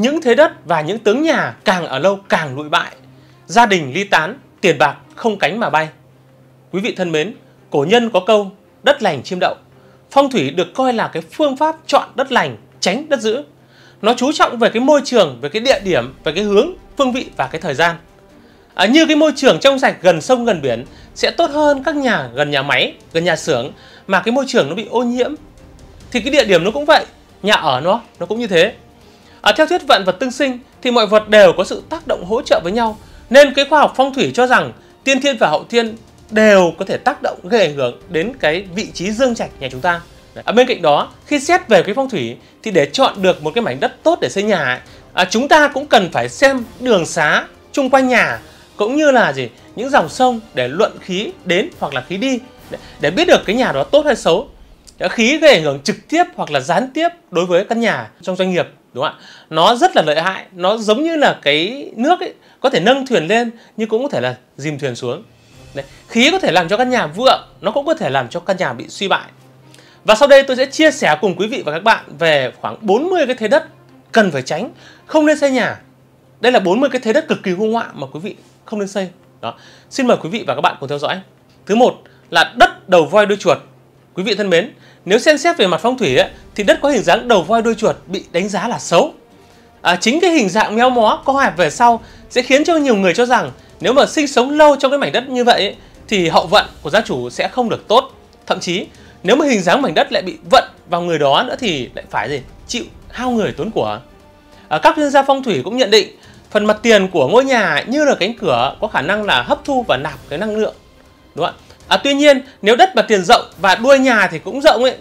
những thế đất và những tướng nhà càng ở lâu càng lụi bại, gia đình ly tán, tiền bạc không cánh mà bay. Quý vị thân mến, cổ nhân có câu đất lành chim đậu. Phong thủy được coi là cái phương pháp chọn đất lành, tránh đất dữ. Nó chú trọng về cái môi trường, về cái địa điểm, về cái hướng, phương vị và cái thời gian. À, như cái môi trường trong sạch gần sông gần biển sẽ tốt hơn các nhà gần nhà máy, gần nhà xưởng mà cái môi trường nó bị ô nhiễm. Thì cái địa điểm nó cũng vậy, nhà ở nó nó cũng như thế. À, theo thuyết vạn vật tương sinh thì mọi vật đều có sự tác động hỗ trợ với nhau. Nên cái khoa học phong thủy cho rằng tiên thiên và hậu thiên đều có thể tác động gây ảnh hưởng đến cái vị trí dương trạch nhà chúng ta. À, bên cạnh đó, khi xét về cái phong thủy thì để chọn được một cái mảnh đất tốt để xây nhà, à, chúng ta cũng cần phải xem đường xá chung quanh nhà cũng như là gì những dòng sông để luận khí đến hoặc là khí đi để, để biết được cái nhà đó tốt hay xấu. Khí gây ảnh hưởng trực tiếp hoặc là gián tiếp đối với căn nhà trong doanh nghiệp đúng không ạ? Nó rất là lợi hại, nó giống như là cái nước ấy, có thể nâng thuyền lên nhưng cũng có thể là dìm thuyền xuống. Đấy. Khí có thể làm cho căn nhà vượng, nó cũng có thể làm cho căn nhà bị suy bại. Và sau đây tôi sẽ chia sẻ cùng quý vị và các bạn về khoảng 40 cái thế đất cần phải tránh, không nên xây nhà. Đây là 40 cái thế đất cực kỳ hung họa mà quý vị không nên xây. Đó. Xin mời quý vị và các bạn cùng theo dõi. Thứ một là đất đầu voi đuôi chuột. Quý vị thân mến, nếu xem xét về mặt phong thủy ấy, thì đất có hình dáng đầu voi đuôi chuột bị đánh giá là xấu. À, chính cái hình dạng méo mó có hẹp về sau sẽ khiến cho nhiều người cho rằng nếu mà sinh sống lâu trong cái mảnh đất như vậy thì hậu vận của gia chủ sẽ không được tốt. Thậm chí nếu mà hình dáng mảnh đất lại bị vận vào người đó nữa thì lại phải gì chịu hao người tốn của. À, các chuyên gia phong thủy cũng nhận định phần mặt tiền của ngôi nhà như là cánh cửa có khả năng là hấp thu và nạp cái năng lượng. Đúng không ạ? À, tuy nhiên nếu đất mặt tiền rộng và đuôi nhà thì cũng rộng ấy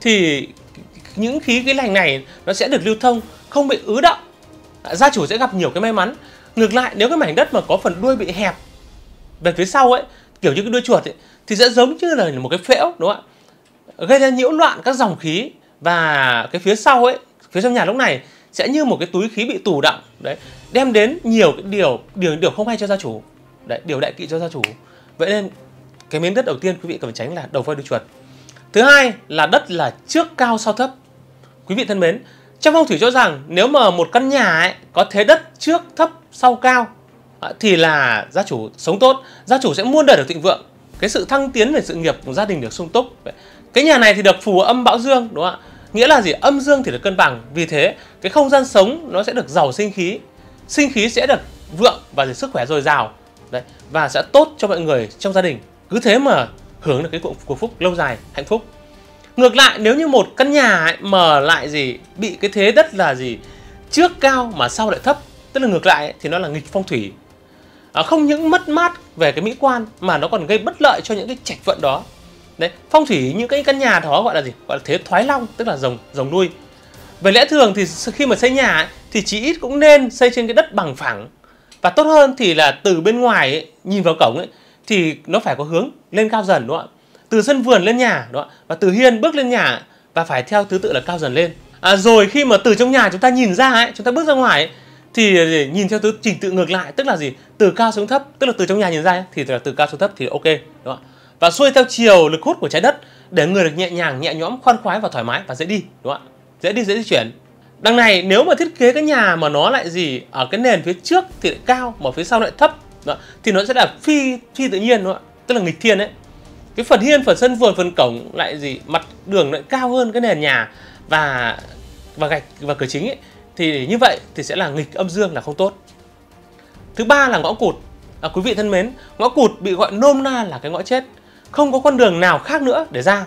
thì những khí cái lành này nó sẽ được lưu thông không bị ứ động. À, gia chủ sẽ gặp nhiều cái may mắn. Ngược lại nếu cái mảnh đất mà có phần đuôi bị hẹp về phía sau ấy kiểu như cái đuôi chuột ấy thì sẽ giống như là một cái phễu đúng không ạ? Gây ra nhiễu loạn các dòng khí và cái phía sau ấy phía trong nhà lúc này sẽ như một cái túi khí bị tù động đấy đem đến nhiều cái điều điều điều không hay cho gia chủ. Đấy điều đại kỵ cho gia chủ. Vậy nên cái miếng đất đầu tiên quý vị cần phải tránh là đầu voi đuôi chuột thứ hai là đất là trước cao sau thấp quý vị thân mến trong phong thủy cho rằng nếu mà một căn nhà ấy có thế đất trước thấp sau cao thì là gia chủ sống tốt, gia chủ sẽ muôn đời được thịnh vượng. Cái sự thăng tiến về sự nghiệp của gia đình được sung túc. Cái nhà này thì được phù âm bão dương đúng không ạ? Nghĩa là gì? Âm dương thì được cân bằng. Vì thế cái không gian sống nó sẽ được giàu sinh khí. Sinh khí sẽ được vượng và sức khỏe dồi dào. Đấy, và sẽ tốt cho mọi người trong gia đình. Cứ thế mà hưởng được cái cuộc phúc lâu dài, hạnh phúc. Ngược lại nếu như một căn nhà ấy mà lại gì bị cái thế đất là gì trước cao mà sau lại thấp tức là ngược lại ấy, thì nó là nghịch phong thủy. À, không những mất mát về cái mỹ quan mà nó còn gây bất lợi cho những cái trạch vận đó. Đấy phong thủy những cái căn nhà đó gọi là gì? Gọi là thế thoái long tức là rồng rồng nuôi. Về lẽ thường thì khi mà xây nhà ấy, thì chỉ ít cũng nên xây trên cái đất bằng phẳng. Và tốt hơn thì là từ bên ngoài ấy, nhìn vào cổng ấy thì nó phải có hướng lên cao dần đúng không ạ? Từ sân vườn lên nhà đúng không ạ? Và từ hiên bước lên nhà và phải theo thứ tự là cao dần lên. À, rồi khi mà từ trong nhà chúng ta nhìn ra ấy chúng ta bước ra ngoài ấy, thì nhìn theo thứ trình tự ngược lại tức là gì? Từ cao xuống thấp tức là từ trong nhà nhìn ra ấy, thì là từ cao xuống thấp thì ok đúng không ạ? Và xuôi theo chiều lực hút của trái đất để người được nhẹ nhàng nhẹ nhõm khoan khoái và thoải mái và dễ đi đúng không ạ? Dễ đi dễ di chuyển. Đằng này nếu mà thiết kế cái nhà mà nó lại gì ở cái nền phía trước thì lại cao mà phía sau lại thấp đó, thì nó sẽ là phi phi tự nhiên đúng không ạ. Tức là nghịch thiên đấy cái phần hiên phần sân vườn phần cổng lại gì mặt đường lại cao hơn cái nền nhà và và gạch và cửa chính ấy. Thì như vậy thì sẽ là nghịch âm dương là không tốt. Thứ ba là ngõ cụt. À, quý vị thân mến ngõ cụt bị gọi nôm na là cái ngõ chết. Không có con đường nào khác nữa để ra.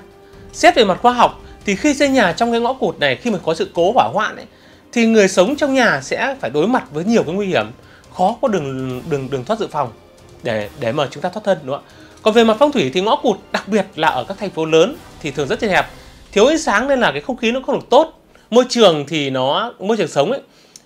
Xét về mặt khoa học thì khi xây nhà trong cái ngõ cụt này khi mà có sự cố hỏa hoạn ấy thì người sống trong nhà sẽ phải đối mặt với nhiều cái nguy hiểm khó có đường đường đường thoát dự phòng để để mà chúng ta thoát thân đúng không ạ? Còn về mặt phong thủy thì ngõ cụt đặc biệt là ở các thành phố lớn thì thường rất chật hẹp thiếu ánh sáng nên là cái không khí nó không được tốt. Môi trường thì nó môi trường sống ấy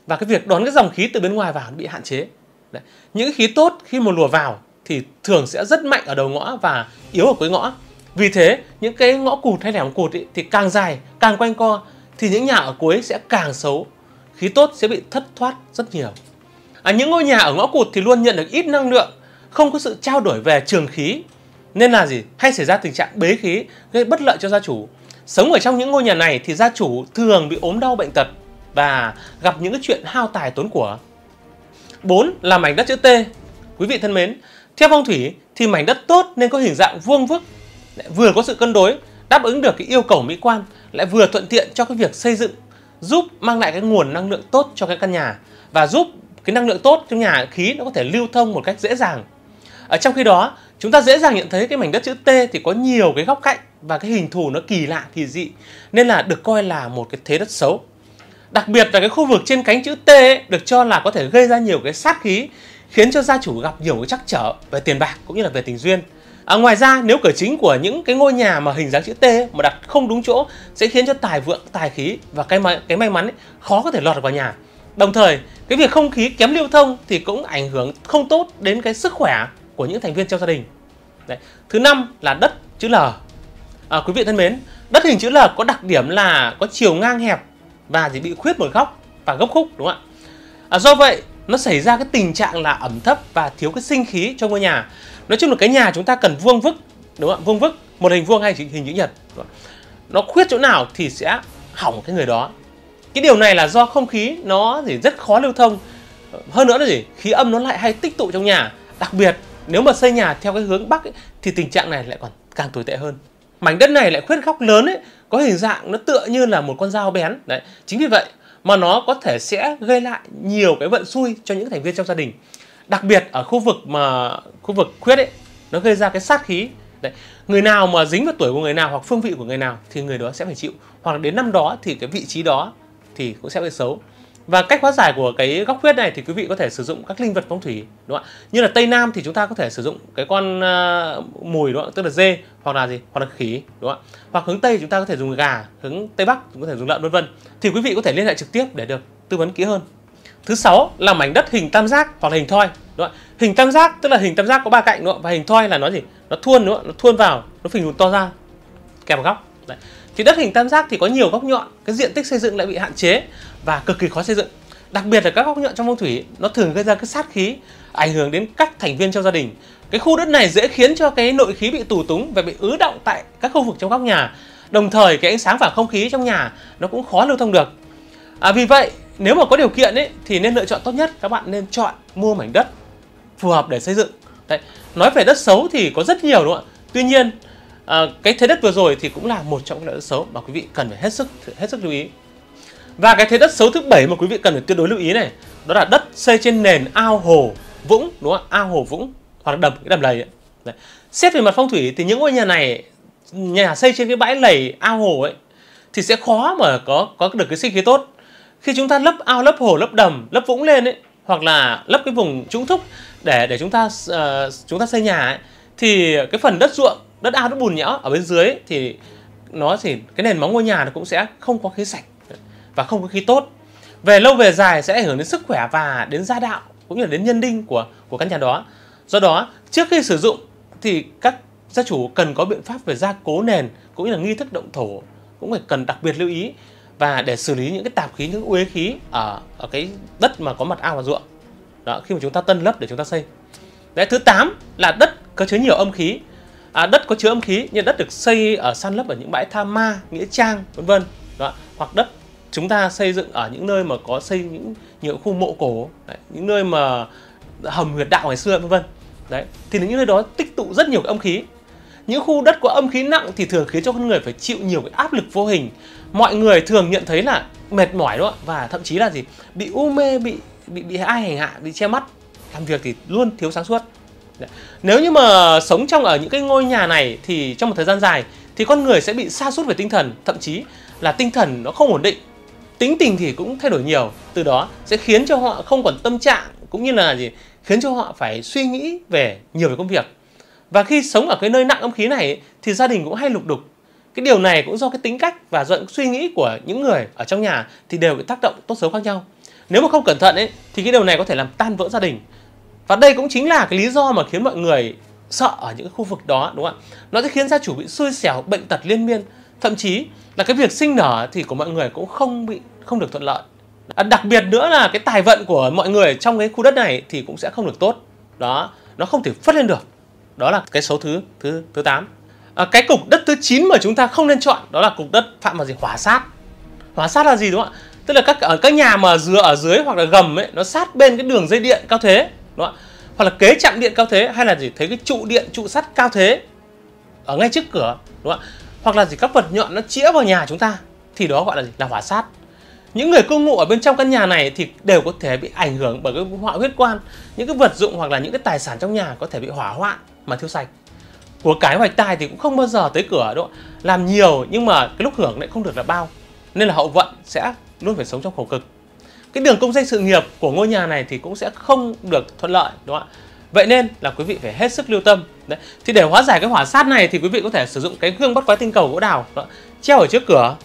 và cái việc đón cái dòng khí từ bên ngoài vào nó bị hạn chế. Đấy. những khí tốt khi mà lùa vào thì thường sẽ rất mạnh ở đầu ngõ và yếu ở cuối ngõ. Vì thế những cái ngõ cụt hay lẻm cụt ấy, thì càng dài càng quanh co thì những nhà ở cuối sẽ càng xấu khí tốt sẽ bị thất thoát rất nhiều à, những ngôi nhà ở ngõ cụt thì luôn nhận được ít năng lượng không có sự trao đổi về trường khí nên là gì hay xảy ra tình trạng bế khí gây bất lợi cho gia chủ sống ở trong những ngôi nhà này thì gia chủ thường bị ốm đau bệnh tật và gặp những cái chuyện hao tài tốn của. 4 là mảnh đất chữ T. Quý vị thân mến, theo phong thủy thì mảnh đất tốt nên có hình dạng vuông vức, vừa có sự cân đối, đáp ứng được cái yêu cầu mỹ quan, lại vừa thuận tiện cho cái việc xây dựng, giúp mang lại cái nguồn năng lượng tốt cho cái căn nhà và giúp cái năng lượng tốt trong nhà khí nó có thể lưu thông một cách dễ dàng. Ở trong khi đó, chúng ta dễ dàng nhận thấy cái mảnh đất chữ T thì có nhiều cái góc cạnh và cái hình thù nó kỳ lạ, kỳ dị nên là được coi là một cái thế đất xấu. Đặc biệt là cái khu vực trên cánh chữ T ấy, được cho là có thể gây ra nhiều cái sát khí khiến cho gia chủ gặp nhiều cái trắc trở về tiền bạc cũng như là về tình duyên. À, ngoài ra nếu cửa chính của những cái ngôi nhà mà hình dáng chữ T ấy, mà đặt không đúng chỗ sẽ khiến cho tài vượng, tài khí và cái may, cái may mắn ấy, khó có thể lọt vào nhà. Đồng thời, cái việc không khí kém lưu thông thì cũng ảnh hưởng không tốt đến cái sức khỏe của những thành viên trong gia đình. Đấy. Thứ năm là đất chữ L. À, quý vị thân mến, đất hình chữ L có đặc điểm là có chiều ngang hẹp và chỉ bị khuyết một góc và gấp khúc đúng không ạ? À, do vậy nó xảy ra cái tình trạng là ẩm thấp và thiếu cái sinh khí trong ngôi nhà. Nói chung là cái nhà chúng ta cần vuông vức đúng không ạ? Vuông vức, một hình vuông hay hình chữ nhật. Nó khuyết chỗ nào thì sẽ hỏng cái người đó. Cái điều này là do không khí nó thì rất khó lưu thông. Hơn nữa là gì? Khí âm nó lại hay tích tụ trong nhà. Đặc biệt nếu mà xây nhà theo cái hướng bắc ấy, thì tình trạng này lại còn càng tồi tệ hơn. Mảnh đất này lại khuyết góc lớn ấy, có hình dạng nó tựa như là một con dao bén. Đấy, chính vì vậy mà nó có thể sẽ gây lại nhiều cái vận xui cho những thành viên trong gia đình. Đặc biệt ở khu vực mà khu vực khuyết ấy, nó gây ra cái sát khí. Đấy, người nào mà dính vào tuổi của người nào hoặc phương vị của người nào thì người đó sẽ phải chịu. Hoặc đến năm đó thì cái vị trí đó thì cũng sẽ bị xấu. Và cách hóa giải của cái góc huyết này thì quý vị có thể sử dụng các linh vật phong thủy đúng không ạ? Như là Tây Nam thì chúng ta có thể sử dụng cái con uh, mùi đúng không ạ? Tức là dê hoặc là gì? Hoặc là khỉ đúng không ạ? Hoặc hướng Tây chúng ta có thể dùng gà, hướng Tây Bắc chúng có thể dùng lợn vân vân. Thì quý vị có thể liên hệ trực tiếp để được tư vấn kỹ hơn. Thứ sáu là mảnh đất hình tam giác hoặc là hình thoi đúng không ạ? Hình tam giác tức là hình tam giác có ba cạnh đúng không ạ? Và hình thoi là nó gì? Nó thuôn đúng không ạ? Nó thuôn vào, nó phình to ra kèm góc. Đấy. Thì đất hình tam giác thì có nhiều góc nhọn, cái diện tích xây dựng lại bị hạn chế và cực kỳ khó xây dựng. Đặc biệt là các góc nhọn trong phong thủy nó thường gây ra cái sát khí ảnh hưởng đến các thành viên trong gia đình. Cái khu đất này dễ khiến cho cái nội khí bị tù túng và bị ứ động tại các khu vực trong góc nhà. Đồng thời cái ánh sáng và không khí trong nhà nó cũng khó lưu thông được. À, vì vậy nếu mà có điều kiện ấy thì nên lựa chọn tốt nhất các bạn nên chọn mua mảnh đất phù hợp để xây dựng. Đấy. Nói về đất xấu thì có rất nhiều đúng không ạ? Tuy nhiên à, cái thế đất vừa rồi thì cũng là một trong những loại đất xấu mà quý vị cần phải hết sức hết sức lưu ý. Và cái thế đất xấu thứ bảy mà quý vị cần phải tuyệt đối lưu ý này, đó là đất xây trên nền ao hồ vũng, đúng không? Ao hồ vũng hoặc là đầm cái đầm lầy ấy. Đấy. Xét về mặt phong thủy thì những ngôi nhà này nhà xây trên cái bãi lầy ao hồ ấy thì sẽ khó mà có có được cái sinh khí tốt. Khi chúng ta lấp ao, lấp hồ, lấp đầm, lấp vũng lên ấy hoặc là lấp cái vùng trũng thúc để để chúng ta uh, chúng ta xây nhà ấy thì cái phần đất ruộng, đất ao đất bùn nhão ở bên dưới thì nó thì cái nền móng ngôi nhà nó cũng sẽ không có khí sạch và không có khí tốt. Về lâu về dài sẽ ảnh hưởng đến sức khỏe và đến gia đạo cũng như là đến nhân đinh của của căn nhà đó. Do đó, trước khi sử dụng thì các gia chủ cần có biện pháp về gia cố nền cũng như là nghi thức động thổ cũng phải cần đặc biệt lưu ý và để xử lý những cái tạp khí, những uế khí ở ở cái đất mà có mặt ao và ruộng. Đó, khi mà chúng ta tân lấp để chúng ta xây. Đấy, thứ 8 là đất có chứa nhiều âm khí à, đất có chứa âm khí như đất được xây ở san lấp ở những bãi tha ma nghĩa trang vân vân. Đó hoặc đất chúng ta xây dựng ở những nơi mà có xây những những khu mộ cổ đấy, những nơi mà hầm huyệt đạo ngày xưa vân vân. Đấy thì những nơi đó tích tụ rất nhiều cái âm khí. Những khu đất có âm khí nặng thì thường khiến cho con người phải chịu nhiều cái áp lực vô hình. Mọi người thường nhận thấy là mệt mỏi đó và thậm chí là gì? Bị u mê bị bị bị ai hành hạ bị che mắt. Làm việc thì luôn thiếu sáng suốt. Dạ. nếu như mà sống trong ở những cái ngôi nhà này thì trong một thời gian dài thì con người sẽ bị sa sút về tinh thần, thậm chí là tinh thần nó không ổn định. Tính tình thì cũng thay đổi nhiều, từ đó sẽ khiến cho họ không còn tâm trạng cũng như là gì, khiến cho họ phải suy nghĩ về nhiều về công việc. Và khi sống ở cái nơi nặng âm khí này thì gia đình cũng hay lục đục. Cái điều này cũng do cái tính cách và do suy nghĩ của những người ở trong nhà thì đều bị tác động tốt xấu khác nhau. Nếu mà không cẩn thận ấy, thì cái điều này có thể làm tan vỡ gia đình và đây cũng chính là cái lý do mà khiến mọi người sợ ở những khu vực đó đúng không ạ? Nó sẽ khiến gia chủ bị xui xẻo bệnh tật liên miên. Thậm chí là cái việc sinh nở thì của mọi người cũng không bị không được thuận lợi. À, đặc biệt nữa là cái tài vận của mọi người trong cái khu đất này thì cũng sẽ không được tốt. Đó nó không thể phất lên được. Đó là cái số thứ thứ thứ 8 à, cái cục đất thứ 9 mà chúng ta không nên chọn đó là cục đất phạm vào gì? Hỏa sát. Hỏa sát là gì đúng không ạ? Tức là các ở các nhà mà dừa ở dưới hoặc là gầm ấy nó sát bên cái đường dây điện cao thế đúng không? hoặc là kế chạm điện cao thế, hay là gì, thấy cái trụ điện, trụ sắt cao thế ở ngay trước cửa, đúng không? hoặc là gì, các vật nhọn nó chĩa vào nhà chúng ta, thì đó gọi là gì? Là hỏa sát. Những người cư ngụ ở bên trong căn nhà này thì đều có thể bị ảnh hưởng bởi cái họa huyết quan. Những cái vật dụng hoặc là những cái tài sản trong nhà có thể bị hỏa hoạn mà thiêu sạch. Của cái hoạch tài thì cũng không bao giờ tới cửa đâu làm nhiều nhưng mà cái lúc hưởng lại không được là bao. Nên là hậu vận sẽ luôn phải sống trong khổ cực cái đường công danh sự nghiệp của ngôi nhà này thì cũng sẽ không được thuận lợi đúng không ạ? Vậy nên là quý vị phải hết sức lưu tâm. Đấy thì để hóa giải cái hỏa sát này thì quý vị có thể sử dụng cái gương bắt quái tinh cầu gỗ đào đó, treo ở trước cửa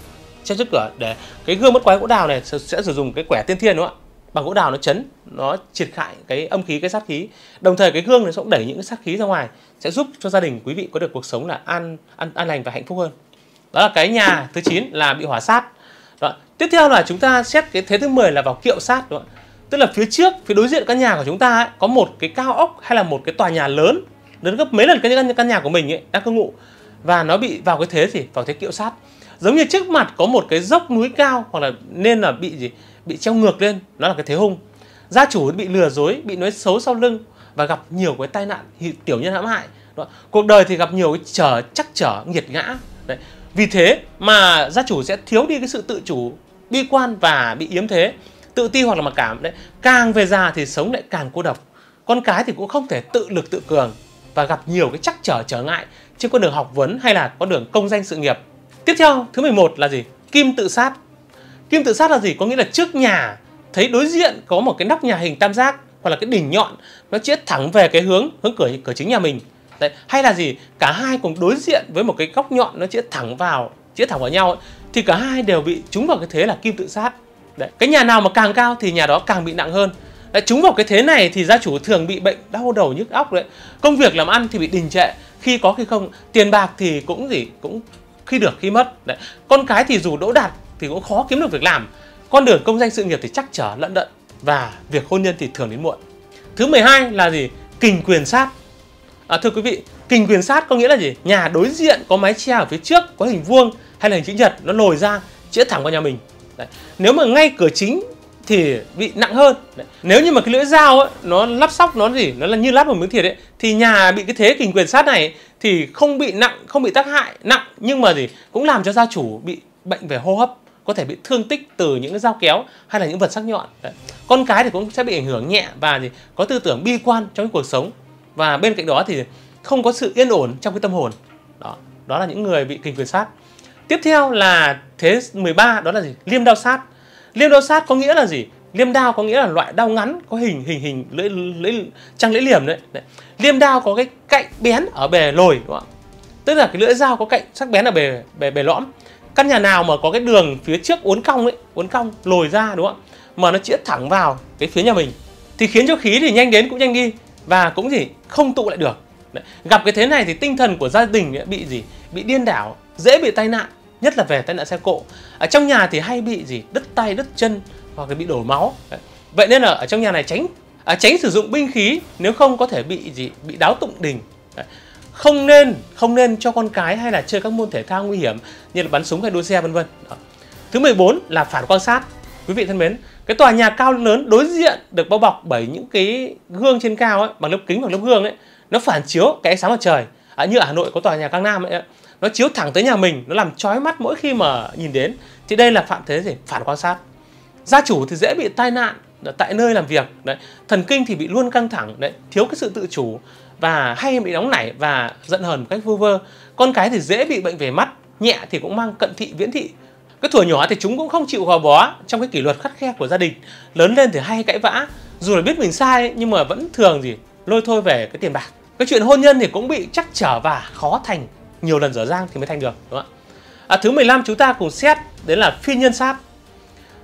treo trước cửa để cái gương bắt quái gỗ đào này sẽ sử dụng cái quẻ tiên thiên đúng không ạ? Bằng gỗ đào nó chấn nó triệt khại cái âm khí cái sát khí. Đồng thời cái gương này sẽ đẩy những cái sát khí ra ngoài sẽ giúp cho gia đình quý vị có được cuộc sống là an an an lành và hạnh phúc hơn. Đó là cái nhà thứ 9 là bị hỏa sát tiếp theo là chúng ta xét cái thế thứ 10 là vào kiệu sát đúng không? tức là phía trước phía đối diện căn nhà của chúng ta ấy, có một cái cao ốc hay là một cái tòa nhà lớn lớn gấp mấy lần cái căn, căn nhà của mình ấy đang cư ngụ. Và nó bị vào cái thế gì? Vào thế kiệu sát. Giống như trước mặt có một cái dốc núi cao hoặc là nên là bị gì? Bị treo ngược lên nó là cái thế hung. Gia chủ bị lừa dối bị nói xấu sau lưng và gặp nhiều cái tai nạn tiểu nhân hãm hại. Đó. cuộc đời thì gặp nhiều cái trở chắc trở nghiệt ngã. Đấy. Vì thế mà gia chủ sẽ thiếu đi cái sự tự chủ bi quan và bị yếm thế tự ti hoặc là mặc cảm đấy càng về già thì sống lại càng cô độc. Con cái thì cũng không thể tự lực tự cường và gặp nhiều cái chắc trở trở ngại trên con đường học vấn hay là con đường công danh sự nghiệp. Tiếp theo thứ 11 là gì? Kim tự sát. Kim tự sát là gì? Có nghĩa là trước nhà thấy đối diện có một cái nóc nhà hình tam giác hoặc là cái đỉnh nhọn nó chĩa thẳng về cái hướng hướng cửa cửa chính nhà mình. Đấy, hay là gì? Cả hai cùng đối diện với một cái góc nhọn nó chĩa thẳng vào chĩa thẳng vào nhau ấy, thì cả hai đều bị trúng vào cái thế là kim tự sát. Đấy, cái nhà nào mà càng cao thì nhà đó càng bị nặng hơn. Đấy, trúng vào cái thế này thì gia chủ thường bị bệnh đau đầu nhức óc đấy. Công việc làm ăn thì bị đình trệ khi có khi không. Tiền bạc thì cũng gì cũng khi được khi mất. Đấy. con cái thì dù đỗ đạt thì cũng khó kiếm được việc làm. Con đường công danh sự nghiệp thì chắc trở lận đận và việc hôn nhân thì thường đến muộn. Thứ 12 là gì? Kình quyền sát. À, thưa quý vị kình quyền sát có nghĩa là gì? Nhà đối diện có mái che ở phía trước có hình vuông hay là hình chữ nhật nó lồi ra chĩa thẳng vào nhà mình. Đấy. nếu mà ngay cửa chính thì bị nặng hơn. Đấy. nếu như mà cái lưỡi dao ấy, nó lắp sóc nó gì nó là như lắp một miếng thịt ấy thì nhà bị cái thế kình quyền sát này thì không bị nặng không bị tác hại nặng nhưng mà gì cũng làm cho gia chủ bị bệnh về hô hấp có thể bị thương tích từ những cái dao kéo hay là những vật sắc nhọn. Đấy. con cái thì cũng sẽ bị ảnh hưởng nhẹ và gì có tư tưởng bi quan trong cái cuộc sống. Và bên cạnh đó thì không có sự yên ổn trong cái tâm hồn. Đó. Đó là những người bị kình quyền sát tiếp theo là thế 13 đó là gì? Liêm đao sát. Liêm đao sát có nghĩa là gì? Liêm đao có nghĩa là loại đao ngắn, có hình hình hình, lưỡi lưỡi, trăng lưỡi liềm đấy. đấy. Liêm đao có cái cạnh bén ở bề lồi, đúng không tức là cái lưỡi dao có cạnh sắc bén ở bề bề bề lõm. Căn nhà nào mà có cái đường phía trước uốn cong ấy, uốn cong, lồi ra, đúng không mà nó chĩa thẳng vào cái phía nhà mình, thì khiến cho khí thì nhanh đến cũng nhanh đi, và cũng gì? Không tụ lại được. Đấy. gặp cái thế này thì tinh thần của gia đình bị gì? Bị điên đảo, dễ bị tai nạn nhất là về tai nạn xe cộ. Ở trong nhà thì hay bị gì? Đứt tay đứt chân hoặc là bị đổ máu. Đấy. vậy nên là ở trong nhà này tránh à, tránh sử dụng binh khí nếu không có thể bị gì? Bị đáo tụng đình. Đấy. không nên không nên cho con cái hay là chơi các môn thể thao nguy hiểm như là bắn súng hay đua xe vân vân. Thứ 14 là phản quan sát. Quý vị thân mến cái tòa nhà cao lớn đối diện được bao bọc bởi những cái gương trên cao ấy bằng lớp kính bằng lớp gương ấy nó phản chiếu cái ánh sáng mặt trời. À, như ở Hà Nội có tòa nhà Cang Nam ấy nó chiếu thẳng tới nhà mình, nó làm chói mắt mỗi khi mà nhìn đến. Thì đây là phạm thế gì? Phản quan sát. Gia chủ thì dễ bị tai nạn tại nơi làm việc. Đấy, thần kinh thì bị luôn căng thẳng, đấy, thiếu cái sự tự chủ và hay bị nóng nảy và giận hờn một cách vu vơ. Con cái thì dễ bị bệnh về mắt, nhẹ thì cũng mang cận thị, viễn thị. Cái tuổi nhỏ thì chúng cũng không chịu gò bó trong cái kỷ luật khắt khe của gia đình. Lớn lên thì hay cãi vã. Dù là biết mình sai, nhưng mà vẫn thường gì, lôi thôi về cái tiền bạc. Cái chuyện hôn nhân thì cũng bị chắc trở và khó thành nhiều lần dở dang thì mới thành được đúng không ạ? À, thứ 15 chúng ta cùng xét đến là phi nhân sát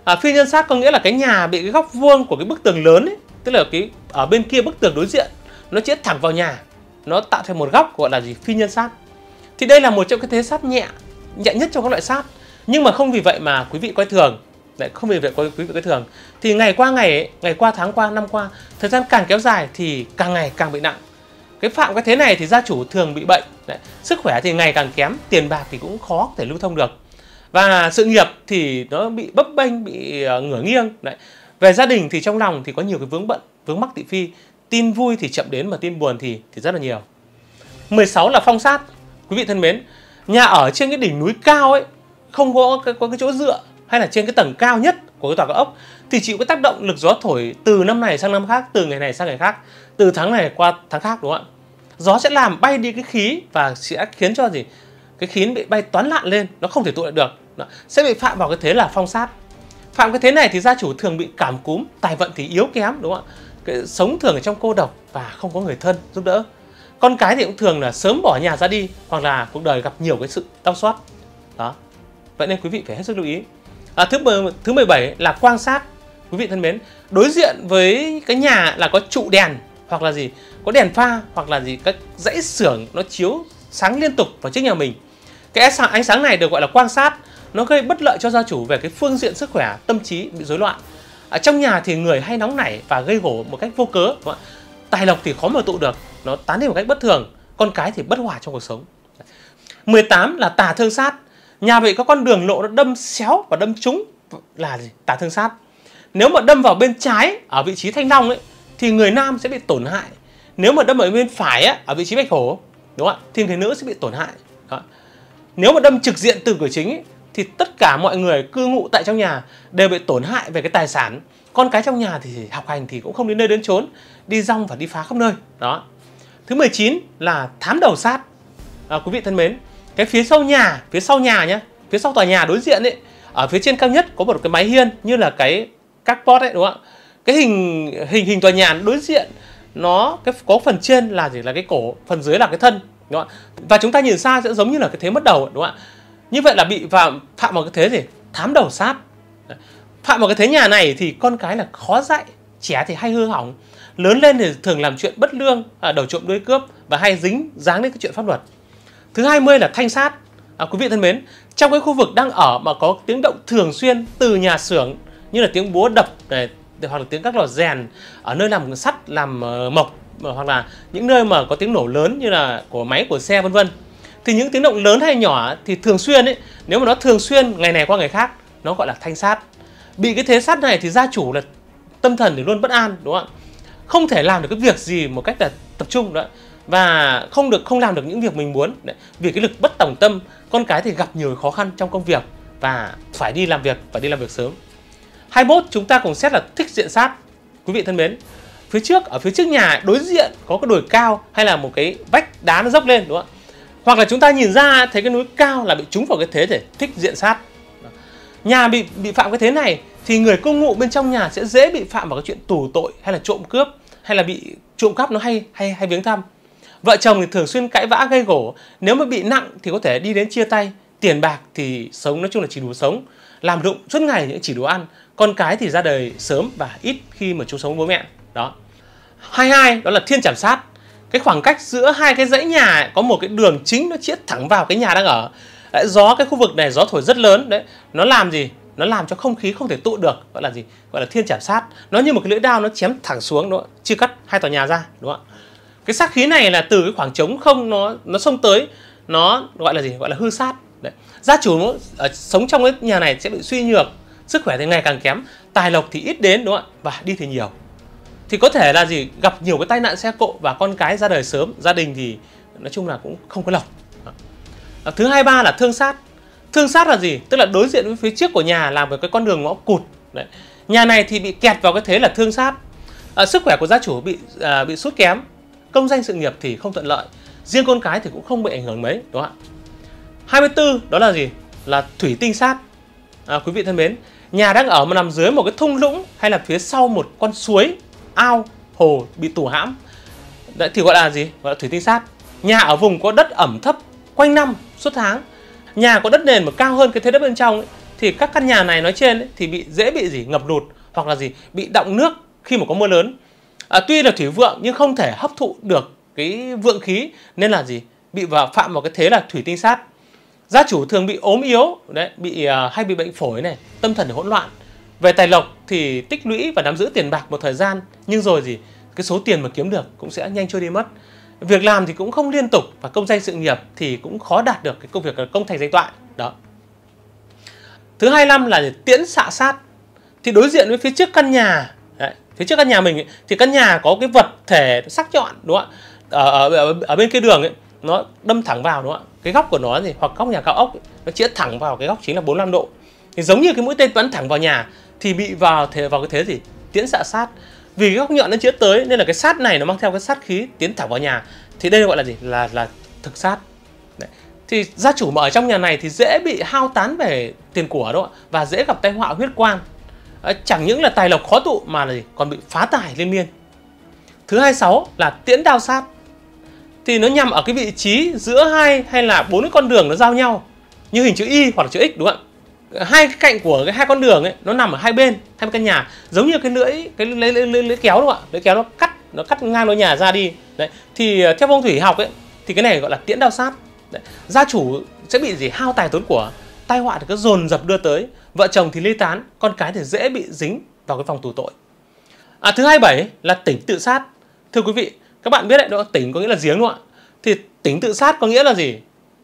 à, phi nhân sát có nghĩa là cái nhà bị cái góc vuông của cái bức tường lớn ấy tức là cái ở bên kia bức tường đối diện nó chĩa thẳng vào nhà nó tạo thành một góc gọi là gì? Phi nhân sát thì đây là một trong cái thế sát nhẹ nhẹ nhất trong các loại sát nhưng mà không vì vậy mà quý vị coi thường. Lại không vì vậy quý vị coi thường. Thì ngày qua ngày ngày qua tháng qua năm qua thời gian càng kéo dài thì càng ngày càng bị nặng cái phạm cái thế này thì gia chủ thường bị bệnh. Đấy. sức khỏe thì ngày càng kém tiền bạc thì cũng khó thể lưu thông được. Và sự nghiệp thì nó bị bấp bênh bị uh, ngửa nghiêng. Đấy về gia đình thì trong lòng thì có nhiều cái vướng bận vướng mắc thị phi. Tin vui thì chậm đến mà tin buồn thì thì rất là nhiều. 16 là phong sát. Quý vị thân mến nhà ở trên cái đỉnh núi cao ấy không có cái, có cái chỗ dựa hay là trên cái tầng cao nhất của cái tòa cao ốc thì chịu cái tác động lực gió thổi từ năm này sang năm khác từ ngày này sang ngày khác từ tháng này qua tháng khác đúng không ạ? Gió sẽ làm bay đi cái khí và sẽ khiến cho gì? Cái khí bị bay toán lạn lên nó không thể tụ lại được. Đó. sẽ bị phạm vào cái thế là phong sát. Phạm cái thế này thì gia chủ thường bị cảm cúm tài vận thì yếu kém đúng không ạ? Cái sống thường ở trong cô độc và không có người thân giúp đỡ. Con cái thì cũng thường là sớm bỏ nhà ra đi hoặc là cuộc đời gặp nhiều cái sự đau xót. Đó. Vậy nên quý vị phải hết sức lưu ý. À, thứ thứ 17 là quan sát. Quý vị thân mến đối diện với cái nhà là có trụ đèn hoặc là gì, có đèn pha, hoặc là gì, các dãy xưởng nó chiếu sáng liên tục vào trước nhà mình. Cái ánh sáng này được gọi là quan sát, nó gây bất lợi cho gia chủ về cái phương diện sức khỏe, tâm trí bị rối loạn. Ở trong nhà thì người hay nóng nảy và gây gổ một cách vô cớ tài lộc thì khó mà tụ được, nó tán đi một cách bất thường, con cái thì bất hòa trong cuộc sống. 18 là tà thương sát. Nhà bị có con đường lộ nó đâm xéo và đâm trúng là gì? Tà thương sát. Nếu mà đâm vào bên trái, ở vị trí thanh long ấy thì người nam sẽ bị tổn hại. Nếu mà đâm ở bên phải á, ở vị trí bạch hổ đúng không ạ? Thì người nữ sẽ bị tổn hại. Đó. nếu mà đâm trực diện từ cửa chính ấy, thì tất cả mọi người cư ngụ tại trong nhà đều bị tổn hại về cái tài sản. Con cái trong nhà thì học hành thì cũng không đến nơi đến chốn đi rong và đi phá khắp nơi. Đó. Thứ 19 là thám đầu sát. À, quý vị thân mến cái phía sau nhà phía sau nhà nhé phía sau tòa nhà đối diện ấy ở phía trên cao nhất có một cái máy hiên như là cái các pot ấy đúng không ạ? Cái hình hình hình tòa nhà đối diện nó cái có phần trên là gì là cái cổ phần dưới là cái thân đúng không ạ? Và chúng ta nhìn xa sẽ giống như là cái thế mất đầu đúng không ạ? Như vậy là bị phạm phạm vào cái thế gì? Thám đầu sát. Phạm vào cái thế nhà này thì con cái là khó dạy trẻ thì hay hư hỏng. Lớn lên thì thường làm chuyện bất lương à, đầu trộm đuôi cướp và hay dính dáng đến cái chuyện pháp luật. Thứ 20 là thanh sát. À, quý vị thân mến trong cái khu vực đang ở mà có tiếng động thường xuyên từ nhà xưởng như là tiếng búa đập này hoặc là tiếng các lò rèn ở nơi làm sắt, làm ờ, mộc ờ, hoặc là những nơi mà có tiếng nổ lớn như là của máy, của xe, vân vân. Thì những tiếng động lớn hay nhỏ thì thường xuyên ấy, nếu mà nó thường xuyên ngày này qua ngày khác, nó gọi là thanh sát. Bị cái thế sát này thì gia chủ là tâm thần thì luôn bất an, đúng không ạ? Không thể làm được cái việc gì một cách là tập trung đó và không được, không làm được những việc mình muốn. Đấy. vì cái lực bất tổng tâm, con cái thì gặp nhiều khó khăn trong công việc và phải đi làm việc phải đi làm việc sớm. 21 chúng ta cùng xét là thích diện sát. Quý vị thân mến, phía trước, ở phía trước nhà đối diện có cái đồi cao hay là một cái vách đá nó dốc lên, đúng không ạ? Hoặc là chúng ta nhìn ra thấy cái núi cao là bị trúng vào cái thế để thích diện sát. Nhà bị bị phạm cái thế này thì người công ngụ bên trong nhà sẽ dễ bị phạm vào cái chuyện tù tội hay là trộm cướp hay là bị trộm cắp nó hay hay hay viếng thăm. Vợ chồng thì thường xuyên cãi vã gây gổ. Nếu mà bị nặng thì có thể đi đến chia tay. Tiền bạc thì sống, nói chung là chỉ đủ sống. Làm lụng suốt ngày những chỉ đủ ăn con cái thì ra đời sớm và ít khi mà chúng sống với bố mẹ. Đó. 22 đó là thiên chảm sát. Cái khoảng cách giữa hai cái dãy nhà có một cái đường chính nó chiết thẳng vào cái nhà đang ở. Đấy, gió cái khu vực này gió thổi rất lớn. Đấy nó làm gì? Nó làm cho không khí không thể tụ được gọi là gì? Gọi là thiên chảm sát. Nó như một cái lưỡi dao nó chém thẳng xuống đó chia cắt hai tòa nhà ra đúng không ạ? Cái sát khí này là từ cái khoảng trống không nó nó xông tới nó gọi là gì? Gọi là hư sát. Đấy. gia chủ nó ở, sống trong cái nhà này sẽ bị suy nhược sức khỏe thì ngày càng kém tài lộc thì ít đến đúng không ạ? Và đi thì nhiều. Thì có thể là gì? Gặp nhiều cái tai nạn xe cộ và con cái ra đời sớm gia đình thì nói chung là cũng không có lộc à, thứ hai ba là thương sát thương sát là gì? Tức là đối diện với phía trước của nhà làm với cái con đường ngõ cụt. Đấy. nhà này thì bị kẹt vào cái thế là thương sát à, ờ, sức khỏe của gia chủ bị à, bị sút kém. Công danh sự nghiệp thì không thuận lợi. Riêng con cái thì cũng không bị ảnh hưởng mấy đúng không ạ? 24 đó là gì? Là thủy tinh sát à, quý vị thân mến nhà đang ở mà nằm dưới một cái thung lũng hay là phía sau một con suối ao hồ bị tù hãm. Đấy, thì gọi là gì? Gọi là thủy tinh sát. Nhà ở vùng có đất ẩm thấp quanh năm suốt tháng. Nhà có đất nền mà cao hơn cái thế đất bên trong ấy, thì các căn nhà này nói trên ấy, thì bị dễ bị gì? Ngập lụt hoặc là gì? Bị động nước khi mà có mưa lớn. À, tuy là thủy vượng nhưng không thể hấp thụ được cái vượng khí nên là gì? Bị vào phạm vào cái thế là thủy tinh sát gia chủ thường bị ốm yếu đấy bị uh, hay bị bệnh phổi này tâm thần hỗn loạn. Về tài lộc thì tích lũy và nắm giữ tiền bạc một thời gian nhưng rồi gì cái số tiền mà kiếm được cũng sẽ nhanh trôi đi mất. Việc làm thì cũng không liên tục và công danh sự nghiệp thì cũng khó đạt được cái công việc à, công thành danh toại đó. Thứ 25 là tiễn xạ sát. Thì đối diện với phía trước căn nhà đấy, phía trước căn nhà mình ấy, thì căn nhà có cái vật thể sắc nhọn đúng không ạ? Ở, ở, ở bên kia đường ấy nó đâm thẳng vào đúng không ạ. Cái góc của nó gì hoặc góc nhà cao ốc ấy, nó chĩa thẳng vào cái góc chính là 45 độ. Thì giống như cái mũi tên bắn thẳng vào nhà thì bị vào thế vào cái thế gì? Tiến xạ sát. Vì cái góc nhọn nó chĩa tới nên là cái sát này nó mang theo cái sát khí tiến thẳng vào nhà. Thì đây gọi là gì? Là là thực sát. Đấy. thì gia chủ mà ở trong nhà này thì dễ bị hao tán về tiền của đó và dễ gặp tai họa huyết quan. À, chẳng những là tài lộc khó tụ mà là gì? Còn bị phá tài liên miên. Thứ 26 là tiễn đao sát thì nó nhằm ở cái vị trí giữa hai hay là bốn cái con đường nó giao nhau như hình chữ Y hoặc là chữ X đúng không ạ? Hai cái cạnh của cái hai con đường ấy nó nằm ở hai bên hai căn nhà giống như cái lưỡi cái lưỡi, lưỡi, lưỡi, lưỡi kéo đúng không ạ? Lưỡi kéo nó cắt nó cắt ngang đôi nhà ra đi. Đấy thì ờ, theo phong thủy học ấy thì cái này gọi là tiễn đao sát. Đấy. gia chủ sẽ bị gì? Hao tài tốn của tai họa thì cứ dồn dập đưa tới vợ chồng thì ly tán con cái thì dễ bị dính vào cái phòng tù tội. À, thứ hai bảy là tỉnh tự sát. Thưa quý vị các bạn biết đấy đó tỉnh có nghĩa là giếng đúng không ạ? Thì tỉnh tự sát có nghĩa là gì?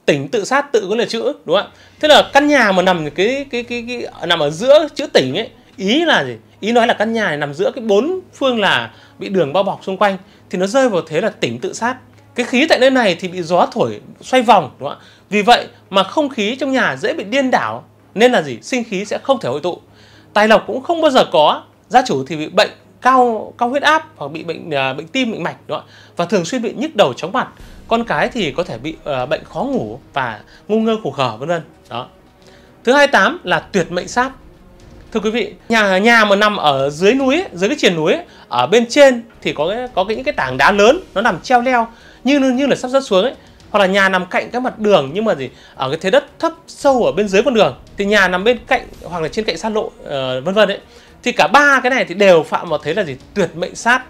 Tỉnh tự sát tự có là chữ đúng không ạ? Thế là căn nhà mà nằm cái cái cái, cái, cái nằm ở giữa chữ tỉnh ấy ý là gì? Ý nói là căn nhà này nằm giữa cái bốn phương là bị đường bao bọc xung quanh thì nó rơi vào thế là tỉnh tự sát. Cái khí tại nơi này thì bị gió thổi xoay vòng đúng không ạ? Vì vậy mà không khí trong nhà dễ bị điên đảo nên là gì? Sinh khí sẽ không thể hội tụ. Tài lộc cũng không bao giờ có gia chủ thì bị bệnh cao cao huyết áp hoặc bị bệnh uh, bệnh tim bệnh mạch đúng không ạ? Và thường xuyên bị nhức đầu chóng mặt. Con cái thì có thể bị uh, bệnh khó ngủ và ngu ngơ khổ khở vân vân. Đó. Thứ 28 là tuyệt mệnh sát. Thưa quý vị nhà nhà mà nằm ở dưới núi dưới cái triền núi ở bên trên thì có cái, có cái những cái tảng đá lớn nó nằm treo leo như như là sắp rớt xuống ấy. Hoặc là nhà nằm cạnh cái mặt đường nhưng mà gì ở cái thế đất thấp sâu ở bên dưới con đường thì nhà nằm bên cạnh hoặc là trên cạnh xa lộ uh, vân vân ấy thì cả ba cái này thì đều phạm vào thế là gì? Tuyệt mệnh sát.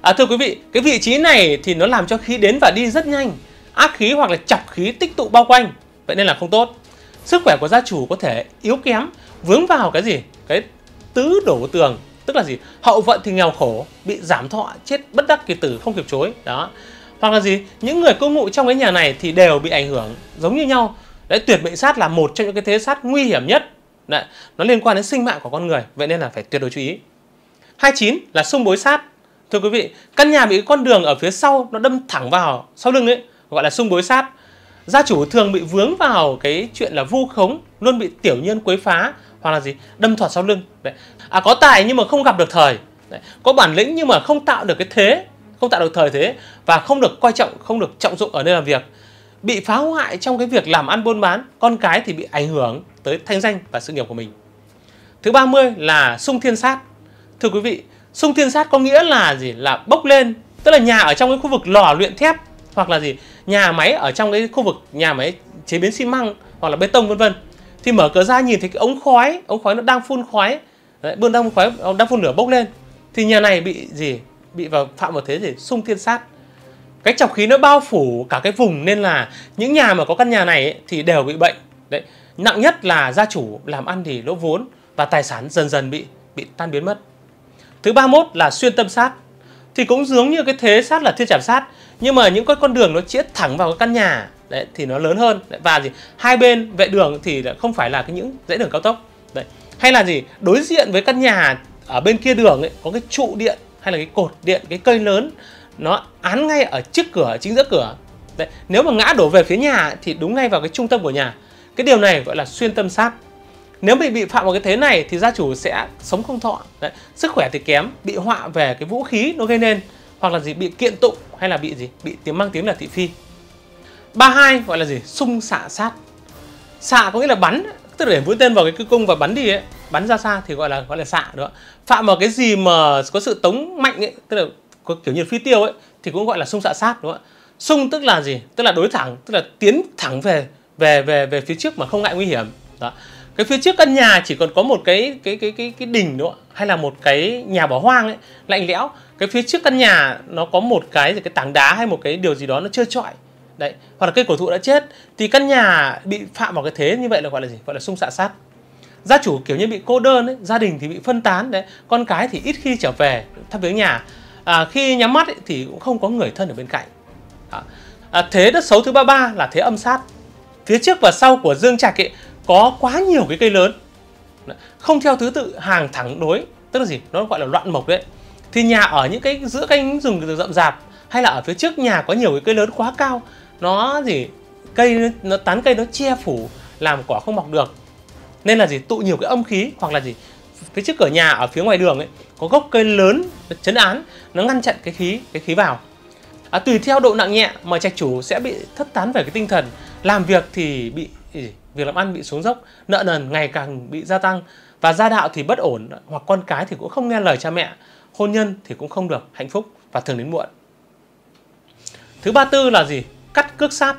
À, thưa quý vị cái vị trí này thì nó làm cho khí đến và đi rất nhanh. Ác khí hoặc là chọc khí tích tụ bao quanh. Vậy nên là không tốt. Sức khỏe của gia chủ có thể yếu kém vướng vào cái gì? Cái tứ đổ tường. Tức là gì? Hậu vận thì nghèo khổ bị giảm thọ chết bất đắc kỳ tử không kịp chối. Đó. Hoặc là gì? Những người cư ngụ trong cái nhà này thì đều bị ảnh hưởng giống như nhau. Đấy tuyệt mệnh sát là một trong những cái thế sát nguy hiểm nhất đấy, nó liên quan đến sinh mạng của con người vậy nên là phải tuyệt đối chú ý. 29 là xung bối sát. Thưa quý vị căn nhà bị con đường ở phía sau nó đâm thẳng vào sau lưng đấy gọi là xung bối sát. Gia chủ thường bị vướng vào cái chuyện là vu khống luôn bị tiểu nhân quấy phá hoặc là gì đâm thọt sau lưng. Đấy. à có tài nhưng mà không gặp được thời. Đấy. có bản lĩnh nhưng mà không tạo được cái thế không tạo được thời thế và không được coi trọng không được trọng dụng ở nơi làm việc bị phá hoại trong cái việc làm ăn buôn bán con cái thì bị ảnh hưởng tới thanh danh và sự nghiệp của mình. Thứ 30 là sung thiên sát. Thưa quý vị sung thiên sát có nghĩa là gì? Là bốc lên tức là nhà ở trong cái khu vực lò luyện thép hoặc là gì? Nhà máy ở trong cái khu vực nhà máy chế biến xi măng hoặc là bê tông vân vân. Thì mở cửa ra nhìn thấy cái ống khói ống khói nó đang phun khói. Đấy, đang phun khói đang phun lửa bốc lên. Thì nhà này bị gì? Bị vào phạm vào thế gì? Sung thiên sát cái chọc khí nó bao phủ cả cái vùng nên là những nhà mà có căn nhà này ấy, thì đều bị bệnh. Đấy nặng nhất là gia chủ làm ăn thì lỗ vốn và tài sản dần dần bị bị tan biến mất. Thứ 31 là xuyên tâm sát. Thì cũng giống như cái thế sát là thiên chạm sát nhưng mà những cái con đường nó chĩa thẳng vào cái căn nhà đấy thì nó lớn hơn. Đấy, và gì? Hai bên vệ đường thì không phải là cái những dãy đường cao tốc. Đấy hay là gì? Đối diện với căn nhà ở bên kia đường ấy có cái trụ điện hay là cái cột điện cái cây lớn nó án ngay ở trước cửa chính giữa cửa. Đấy, nếu mà ngã đổ về phía nhà thì đúng ngay vào cái trung tâm của nhà. Cái điều này gọi là xuyên tâm sát. Nếu bị bị phạm vào cái thế này thì gia chủ sẽ sống không thọ. Đấy. sức khỏe thì kém, bị họa về cái vũ khí nó gây nên, hoặc là gì, bị kiện tụng hay là bị gì, bị tiếng, mang tiếng là thị phi. Ba hai gọi là gì? Sung xạ sát. Xạ có nghĩa là bắn, tức là để mũi tên vào cái cung và bắn đi ấy. Bắn ra xa thì gọi là gọi là xạ đó phạm vào cái gì mà có sự tống mạnh ấy, tức là có kiểu như phi tiêu ấy thì cũng gọi là sung xạ sát đúng không ạ? Sung tức là gì? Tức là đối thẳng tức là tiến thẳng về về về về phía trước mà không ngại nguy hiểm. Đó. Cái phía trước căn nhà chỉ còn có một cái cái cái cái cái đỉnh nữa hay là một cái nhà bỏ hoang ấy lạnh lẽo. Cái phía trước căn nhà nó có một cái cái tảng đá hay một cái điều gì đó nó chưa trọi. Đấy hoặc là cây cổ thụ đã chết thì căn nhà bị phạm vào cái thế như vậy là gọi là gì? Gọi là xung xạ sát. Gia chủ kiểu như bị cô đơn ấy, gia đình thì bị phân tán đấy. Con cái thì ít khi trở về thăm viếng nhà à, khi nhắm mắt ấy, thì cũng không có người thân ở bên cạnh. À, thế đất xấu thứ ba ba là thế âm sát. Phía trước và sau của dương trạch ấy có quá nhiều cái cây lớn. Không theo thứ tự hàng thẳng đối tức là gì? Nó gọi là loạn mộc đấy. Thì nhà ở những cái giữa cánh rừng rậm rạp hay là ở phía trước nhà có nhiều cái cây lớn quá cao nó gì? Cây nó tán cây nó che phủ làm quả không mọc được. Nên là gì? Tụ nhiều cái âm khí hoặc là gì? Phía trước cửa nhà ở phía ngoài đường ấy có gốc cây lớn chấn án nó ngăn chặn cái khí cái khí vào. À, tùy theo độ nặng nhẹ mà trạch chủ sẽ bị thất tán về cái tinh thần. Làm việc thì bị việc làm ăn bị xuống dốc nợ nần ngày càng bị gia tăng. Và gia đạo thì bất ổn hoặc con cái thì cũng không nghe lời cha mẹ. Hôn nhân thì cũng không được hạnh phúc và thường đến muộn. Thứ ba tư là gì? Cắt cước sát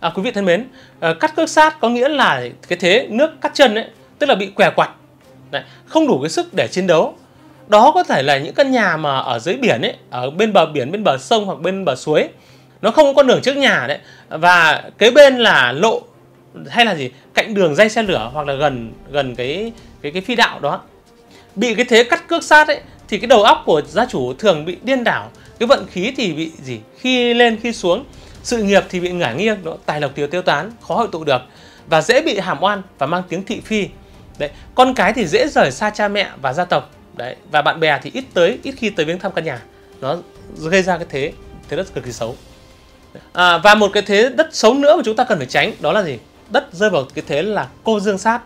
à, quý vị thân mến à, cắt cước sát có nghĩa là cái thế nước cắt chân ấy tức là bị què quặt. Đấy, không đủ cái sức để chiến đấu. Đó có thể là những căn nhà mà ở dưới biển ấy ở bên bờ biển bên bờ sông hoặc bên bờ suối nó không có con đường trước nhà đấy. Và kế bên là lộ hay là gì cạnh đường dây xe lửa hoặc là gần gần cái cái cái phi đạo đó. Bị cái thế cắt cước sát ấy thì cái đầu óc của gia chủ thường bị điên đảo. Cái vận khí thì bị gì khi lên khi xuống sự nghiệp thì bị ngả nghiêng đó tài lộc tiêu tiêu tán khó hội tụ được và dễ bị hàm oan và mang tiếng thị phi đấy con cái thì dễ rời xa cha mẹ và gia tộc. Đấy và bạn bè thì ít tới ít khi tới viếng thăm căn nhà. Nó gây ra cái thế thế đất cực kỳ xấu. À, và một cái thế đất xấu nữa mà chúng ta cần phải tránh đó là gì? Đất rơi vào cái thế là cô dương sát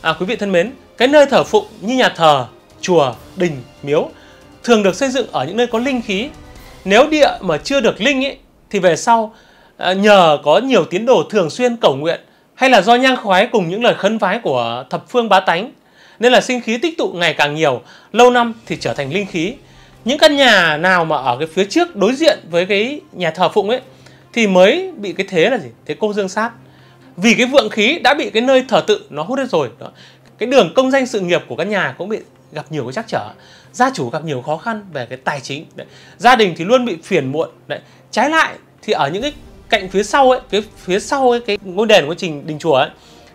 à, quý vị thân mến cái nơi thờ phụng như nhà thờ chùa đình miếu thường được xây dựng ở những nơi có linh khí. Nếu địa mà chưa được linh ấy thì về sau à, nhờ có nhiều tín đồ thường xuyên cầu nguyện hay là do nhang khoái cùng những lời khấn vái của thập phương bá tánh, nên là sinh khí tích tụ ngày càng nhiều, lâu năm thì trở thành linh khí. Những căn nhà nào mà ở cái phía trước đối diện với cái nhà thờ phụng ấy, thì mới bị cái thế là gì? Thế cô dương sát. Vì cái vượng khí đã bị cái nơi thờ tự nó hút hết rồi, đó. cái đường công danh sự nghiệp của căn nhà cũng bị gặp nhiều cái trắc trở. Gia chủ gặp nhiều khó khăn về cái tài chính, đấy. gia đình thì luôn bị phiền muộn, đấy. Trái lại thì ở những cái cạnh phía sau ấy cái phía sau ấy, cái ngôi đền của trình đình chùa ấy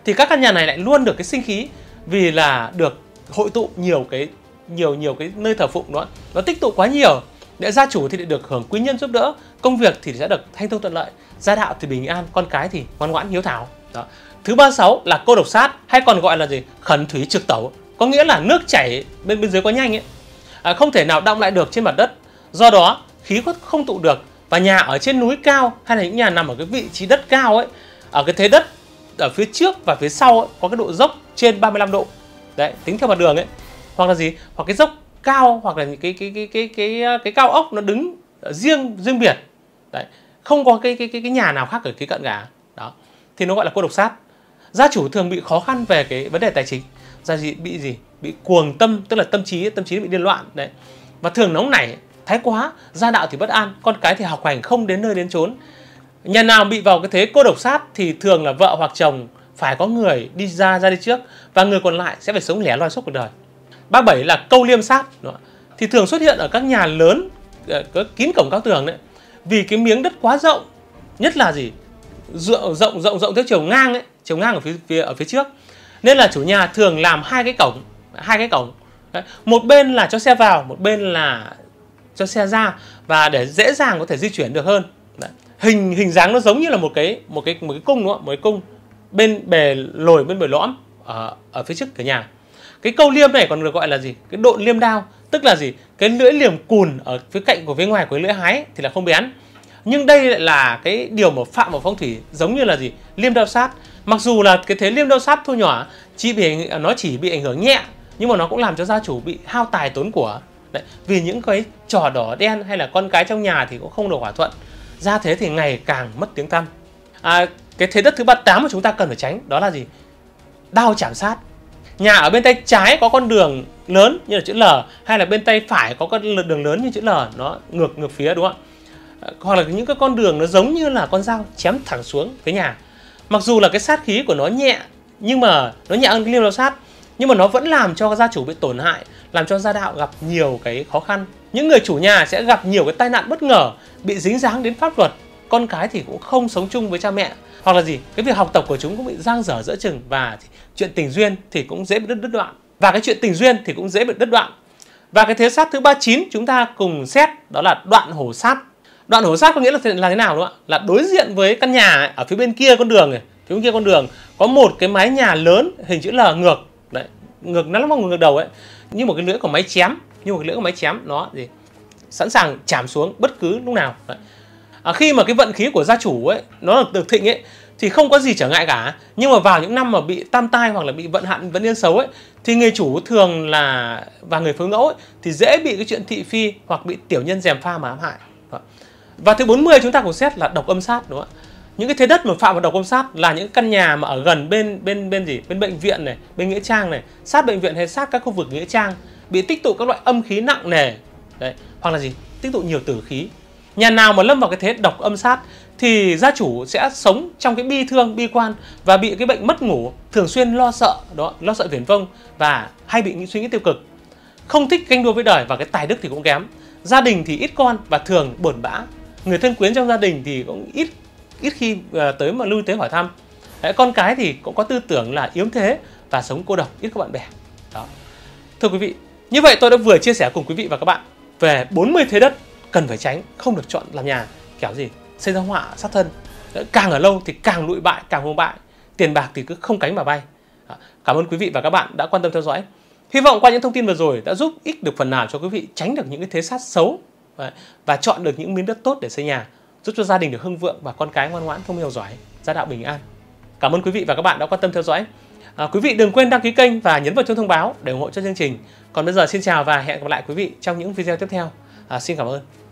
thì các căn nhà này lại luôn được cái sinh khí vì là được hội tụ nhiều cái nhiều nhiều cái nơi thờ phụng đó. Nó tích tụ quá nhiều để gia chủ thì được hưởng quý nhân giúp đỡ công việc thì sẽ được thanh thông thuận lợi gia đạo thì bình an con cái thì ngoan ngoãn hiếu thảo. Đó. Thứ ba sáu là cô độc sát hay còn gọi là gì? Khẩn thủy trực tẩu. Có nghĩa là nước chảy bên bên dưới quá nhanh ấy. À, không thể nào đọng lại được trên mặt đất. Do đó khí không tụ được và nhà ở trên núi cao hay là những nhà nằm ở cái vị trí đất cao ấy ở cái thế đất ở phía trước và phía sau ấy, có cái độ dốc trên 35 độ. Đấy tính theo mặt đường ấy. Hoặc là gì? Hoặc cái dốc cao hoặc là những cái cái cái cái cái cái, cao ốc nó đứng riêng riêng biệt đấy không có cái cái cái cái nhà nào khác ở cái cận cả. Đó thì nó gọi là cô độc sát. Gia chủ thường bị khó khăn về cái vấn đề tài chính. Gia gì bị gì? Bị cuồng tâm tức là tâm trí tâm trí bị điên loạn. Đấy và thường nóng nảy thái quá gia đạo thì bất an con cái thì học hành không đến nơi đến chốn. Nhà nào bị vào cái thế cô độc sát thì thường là vợ hoặc chồng phải có người đi ra ra đi trước và người còn lại sẽ phải sống lẻ loi suốt cuộc đời. Ba bảy là câu liêm sát thì thường xuất hiện ở các nhà lớn ờ, có kín cổng cao tường đấy. Vì cái miếng đất quá rộng nhất là gì? Rộng rộng rộng rộng theo chiều ngang ấy chiều ngang ở phía, phía ở phía trước. Nên là chủ nhà thường làm hai cái cổng hai cái cổng. Đấy. một bên là cho xe vào một bên là cho xe ra và để dễ dàng có thể di chuyển được hơn. Đấy. hình hình dáng nó giống như là một cái một cái một cái cung đúng không? một cái cung bên bề lồi, bên bề lõm ở ở phía trước cửa nhà. Cái câu liêm này còn được gọi là gì? Cái độn liêm đao, tức là gì? Cái lưỡi liềm cùn ở phía cạnh của phía ngoài của lưỡi hái thì là không bén nhưng đây lại là cái điều mà phạm vào phong thủy giống như là gì? Liêm đao sát. Mặc dù là cái thế liêm đao sát thu nhỏ, chỉ bị, nó chỉ bị ảnh hưởng nhẹ, nhưng mà nó cũng làm cho gia chủ bị hao tài tốn của Đấy, vì những cái trò đỏ đen hay là con cái trong nhà thì cũng không được hòa thuận. Ra thế thì ngày càng mất tiếng tăm. À, cái thế đất thứ ba tám mà chúng ta cần phải tránh đó là gì? Đao chạm sát. Nhà ở bên tay trái có con đường lớn như là chữ L hay là bên tay phải có con đường lớn như chữ L nó ngược ngược phía đúng không ạ? À, hoặc là những cái con đường nó giống như là con dao chém thẳng xuống cái nhà. Mặc dù là cái sát khí của nó nhẹ nhưng mà nó nhẹ hơn cái liêm đao sát nhưng mà nó vẫn làm cho gia chủ bị tổn hại làm cho gia đạo gặp nhiều cái khó khăn. Những người chủ nhà sẽ gặp nhiều cái tai nạn bất ngờ bị dính dáng đến pháp luật. Con cái thì cũng không sống chung với cha mẹ. Hoặc là gì cái việc học tập của chúng cũng bị giang dở giữa chừng và chuyện tình duyên thì cũng dễ bị đứt đứt đoạn. Và cái chuyện tình duyên thì cũng dễ bị đứt đoạn. Và cái thế sát thứ ba chín chúng ta cùng xét đó là đoạn hổ sát. Đoạn hổ sát có nghĩa là thế là thế nào đúng không ạ? Là đối diện với căn nhà ấy, ở phía bên kia con đường này phía bên kia con đường có một cái mái nhà lớn hình chữ L ngược ngược nó lắm vào ngược đầu ấy như một cái lưỡi của máy chém như một cái lưỡi của máy chém nó gì sẵn sàng chạm xuống bất cứ lúc nào. Đấy. À, khi mà cái vận khí của gia chủ ấy nó được thịnh ấy thì không có gì trở ngại cả. Nhưng mà vào những năm mà bị tam tai hoặc là bị vận hạn vận niên xấu ấy thì người chủ thường là và người phối ngẫu ấy, thì dễ bị cái chuyện thị phi hoặc bị tiểu nhân dèm pha mà ám hại. Và thứ 40 chúng ta cũng xét là độc âm sát đúng không ạ? Những cái thế đất mà phạm vào độc âm sát là những căn nhà mà ở gần bên bên bên gì? Bên bệnh viện này, bên nghĩa trang này. Sát bệnh viện hay sát các khu vực nghĩa trang bị tích tụ các loại âm khí nặng nề. Đấy, hoặc là gì? Tích tụ nhiều tử khí. Nhà nào mà lâm vào cái thế độc âm sát thì gia chủ sẽ sống trong cái bi thương, bi quan và bị cái bệnh mất ngủ, thường xuyên lo sợ, đó, lo sợ viển vông và hay bị những suy nghĩ tiêu cực. Không thích ganh đua với đời và cái tài đức thì cũng kém. Gia đình thì ít con và thường buồn bã. Người thân quyến trong gia đình thì cũng ít ít khi à, tới mà lui tới hỏi thăm. Đấy, con cái thì cũng có tư tưởng là yếu thế và sống cô độc ít có bạn bè. Đó. Thưa quý vị như vậy tôi đã vừa chia sẻ cùng quý vị và các bạn về 40 thế đất cần phải tránh không được chọn làm nhà kiểu gì xây ra họa sát thân. Càng ở lâu thì càng lụi bại càng hung bại tiền bạc thì cứ không cánh mà bay. Cảm ơn quý vị và các bạn đã quan tâm theo dõi. Hy vọng qua những thông tin vừa rồi đã giúp ích được phần nào cho quý vị tránh được những cái thế sát xấu và chọn được những miếng đất tốt để xây nhà giúp cho gia đình được hưng vượng và con cái ngoan ngoãn thông minh giỏi. Gia đạo bình an. Cảm ơn quý vị và các bạn đã quan tâm theo dõi. À, quý vị đừng quên đăng ký kênh và nhấn vào chuông thông báo để ủng hộ cho chương trình. Còn bây giờ xin chào và hẹn gặp lại quý vị trong những video tiếp theo. À, xin cảm ơn.